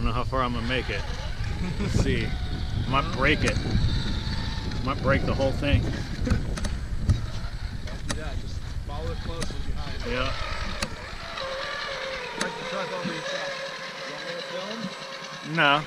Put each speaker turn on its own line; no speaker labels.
don't know how far I'm gonna make it. Let's see. I might break it. I Might break the whole thing.
Don't do that. Just follow it closely behind.
Yeah.
Break the truck over yourself. You want me to film?
No.